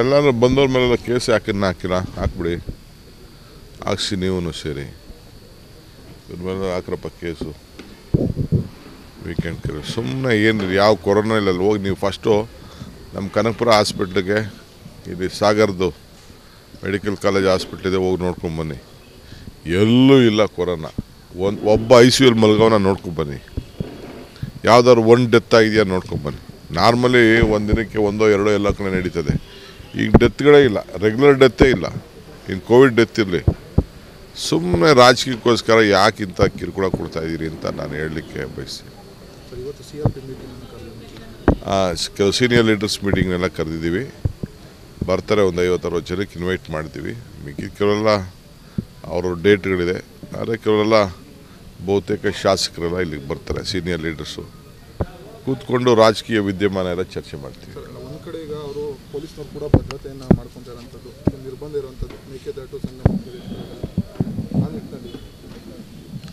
ಎಲ್ಲರೂ ಬಂದವ್ರ ಮೇಲೆಲ್ಲ ಕೇಸ್ ಯಾಕನ್ನ ಹಾಕಿರ ಹಾಕ್ಬಿಡಿ. ಹಾಕ್ಸಿ ನೀವು ಸೇರಿ. ಇದ್ರ ಮೇಲೆ ಹಾಕ್ರಪ್ಪ ಕೇಸು. ವೀಕೆಂಡ್ ಕೇಳಿ ಸುಮ್ಮನೆ ಏನು ಯಾವ ಕೊರೋನಾ ಇಲ್ಲ ಹೋಗಿ ನೀವು ಫಸ್ಟು ನಮ್ಮ ಕನಕಪುರ ಹಾಸ್ಪಿಟ್ಲಿಗೆ, ಇಲ್ಲಿ ಸಾಗರ್ದು ಮೆಡಿಕಲ್ ಕಾಲೇಜ್ ಹಾಸ್ಪಿಟ್ಲಿದೆ, ಹೋಗಿ ನೋಡ್ಕೊಂಬನ್ನಿ ಎಲ್ಲೂ ಇಲ್ಲ ಕೊರೋನಾ. ಒಂದು ಒಬ್ಬ ಐ ಸಿ ಯುಲ್ ಮಲ್ಗವನ್ನ ನೋಡ್ಕೊಂಬನ್ನಿ ಯಾವ್ದಾದ್ರು ಒಂದು ಡೆತ್ ಆಗಿದೆಯಾ ನೋಡ್ಕೊಂಬನ್ನಿ ನಾರ್ಮಲಿ ಒಂದು ದಿನಕ್ಕೆ ಒಂದೋ ಎರಡೋ ಎಲ್ಲ ಕಡೆ ನಡೀತದೆ. ಈಗ ಡೆತ್ಗಳೇ ಇಲ್ಲ. ರೆಗ್ಯುಲರ್ ಡೆತ್ತೇ ಇಲ್ಲ. ಇನ್ನು ಕೋವಿಡ್ ಡೆತ್ ಇರಲಿ. ಸುಮ್ಮನೆ ರಾಜಕೀಯಕ್ಕೋಸ್ಕರ ಯಾಕೆ ಇಂಥ ಕಿರುಕುಳ ಕೊಡ್ತಾ ಇದ್ದೀರಿ ಅಂತ ನಾನು ಹೇಳಲಿಕ್ಕೆ ಬಯಸ್ತೀನಿ. ಕೆಲವು ಸೀನಿಯರ್ ಲೀಡರ್ಸ್ ಮೀಟಿಂಗ್ನೆಲ್ಲ ಕರೆದಿದ್ದೀವಿ. ಬರ್ತಾರೆ ಒಂದು ಐವತ್ತು ಜನಕ್ಕೆ ಇನ್ವೈಟ್ ಮಾಡ್ತೀವಿ. ಮಿಕ್ಕಿದ ಕೆಲವೆಲ್ಲ ಅವರ ಡೇಟ್ಗಳಿದೆ. ಆದರೆ ಕೆಲವೆಲ್ಲ ಬಹುತೇಕ ಶಾಸಕರೆಲ್ಲ ಇಲ್ಲಿಗೆ ಬರ್ತಾರೆ ಸೀನಿಯರ್ ಲೀಡರ್ಸು ಕೂತ್ಕೊಂಡು ರಾಜಕೀಯ ವಿದ್ಯಮಾನ ಎಲ್ಲ ಚರ್ಚೆ ಮಾಡ್ತೀವಿ ಸರ್ ಒಂದು ಕಡೆ ಈಗ ಅವರು ಪೊಲೀಸ್ನವ್ರು ಕೂಡ ಭದ್ರತೆಯನ್ನು ಮಾಡ್ಕೊಂತಾರಂಥದ್ದು ನಿರ್ಬಂಧ ಇರುವಂಥದ್ದು ಮೇಕೆದಾಟು ಸಂಗಮ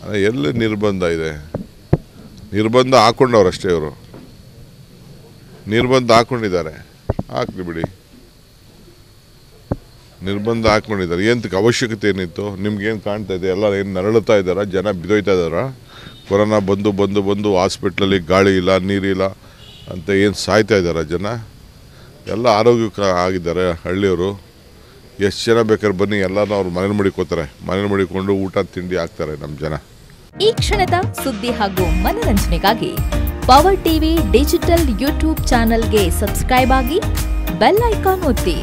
ಆ ಎಲ್ಲಿ ನಿರ್ಬಂಧ ಇದೆ? ನಿರ್ಬಂಧ ಹಾಕೊಂಡವ್ರಷ್ಟೇ ಇವರು. ನಿರ್ಬಂಧ ಹಾಕೊಂಡಿದ್ದಾರೆ. ಹಾಕ್ಲಿ ಬಿಡಿ. ನಿರ್ಬಂಧ ಹಾಕೊಂಡಿದ್ದಾರೆ. ಏನಕ್ಕೆ ಅವಶ್ಯಕತೆ ಏನಿತ್ತು? ನಿಮ್ಗೇನು ಕಾಣ್ತಾ ಇದೆ? ಎಲ್ಲ ಏನು ನರಳುತ್ತಾ ಇದ್ದಾರಾ? ಜನ ಬಿದೋಯ್ತಾ ಇದ್ದಾರಾ? ಕೊರೋನಾ ಬಂದು ಬಂದು ಬಂದು ಹಾಸ್ಪಿಟ್ಲಲ್ಲಿ ಗಾಳಿ ಇಲ್ಲ, ನೀರಿಲ್ಲ ಅಂತ ಏನು ಸಾಯ್ತಾ ಇದ್ದಾರಾ ಜನ? ಎಲ್ಲ ಆರೋಗ್ಯಕ್ಕೆ ಆಗಿದ್ದಾರೆ ಹಳ್ಳಿಯವರು. ಎಷ್ಟು ಜನ ಬೇಕಾದ್ರೆ ಬನ್ನಿ ಎಲ್ಲನೂ ಅವ್ರು ಮನೇಲಿ ಮಡಿಕೋತಾರೆ. ಮನೇಲಿ ಮಡಿಕೊಂಡು ಊಟ, ತಿಂಡಿ ಹಾಕ್ತಾರೆ ನಮ್ಮ ಜನ. ಈ ಕ್ಷಣದ ಸುದ್ದಿ ಹಾಗೂ ಮನರಂಜನೆಗಾಗಿ ಪವರ್ ಟಿವಿ ಡಿಜಿಟಲ್ ಯೂಟ್ಯೂಬ್ ಚಾನೆಲ್ಗೆ ಸಬ್ಸ್ಕ್ರೈಬ್ ಆಗಿ ಬೆಲ್ ಐಕಾನ್ ಒತ್ತಿ.